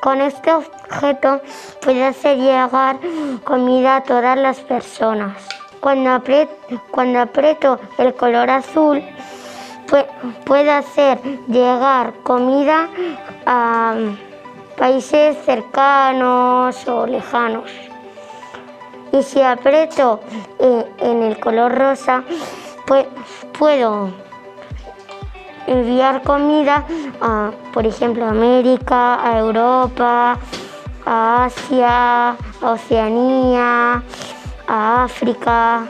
Con este objeto puede hacer llegar comida a todas las personas. Cuando aprieto, cuando el color azul, puede hacer llegar comida a países cercanos o lejanos. Y si aprieto eh, en el color rosa, pues puedo enviar comida a, por ejemplo, a América, a Europa, a Asia, a Oceanía, a África.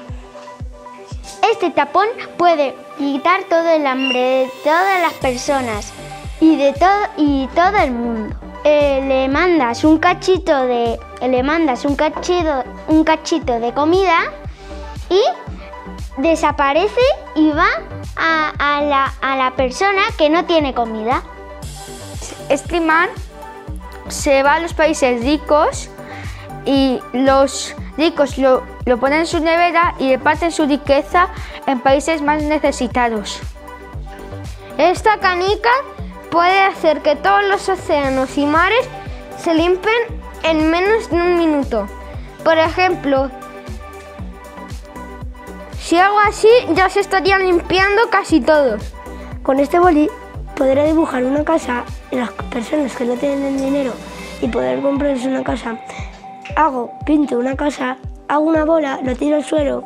Este tapón puede quitar todo el hambre de todas las personas y de todo y todo el mundo. Eh, le mandas un cachito de le mandas un cachito un cachito de comida y desaparece y va a, la, a la persona que no tiene comida. Este imán se va a los países ricos y los ricos lo, lo ponen en su nevera y reparten su riqueza en países más necesitados. Esta canica puede hacer que todos los océanos y mares se limpien en menos de un minuto. Por ejemplo, si hago así, ya se estarían limpiando casi todos. Con este boli podré dibujar una casa en las personas que no tienen dinero y poder comprarse una casa. Hago, pinto una casa, hago una bola, lo tiro al suelo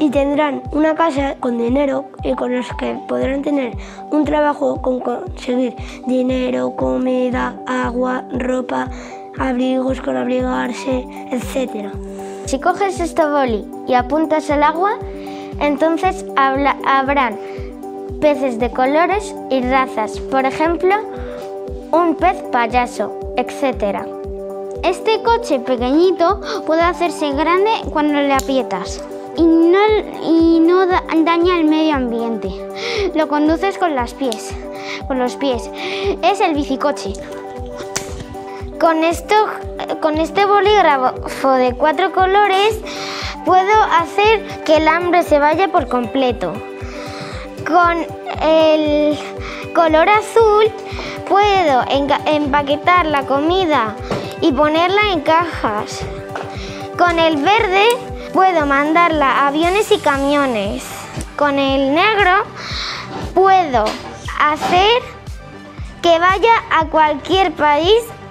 y tendrán una casa con dinero y con los que podrán tener un trabajo con conseguir dinero, comida, agua, ropa, abrigos con abrigarse, etc. Si coges este boli y apuntas el agua, entonces habrán peces de colores y razas, por ejemplo, un pez payaso, etc. Este coche pequeñito puede hacerse grande cuando le aprietas y no, daña el medio ambiente. Lo conduces con los pies. Con los pies. Es el bicicoche. Con, esto, con este bolígrafo de cuatro colores puedo hacer que el hambre se vaya por completo. Con el color azul puedo empaquetar la comida y ponerla en cajas. Con el verde puedo mandarla a aviones y camiones. Con el negro puedo hacer que vaya a cualquier país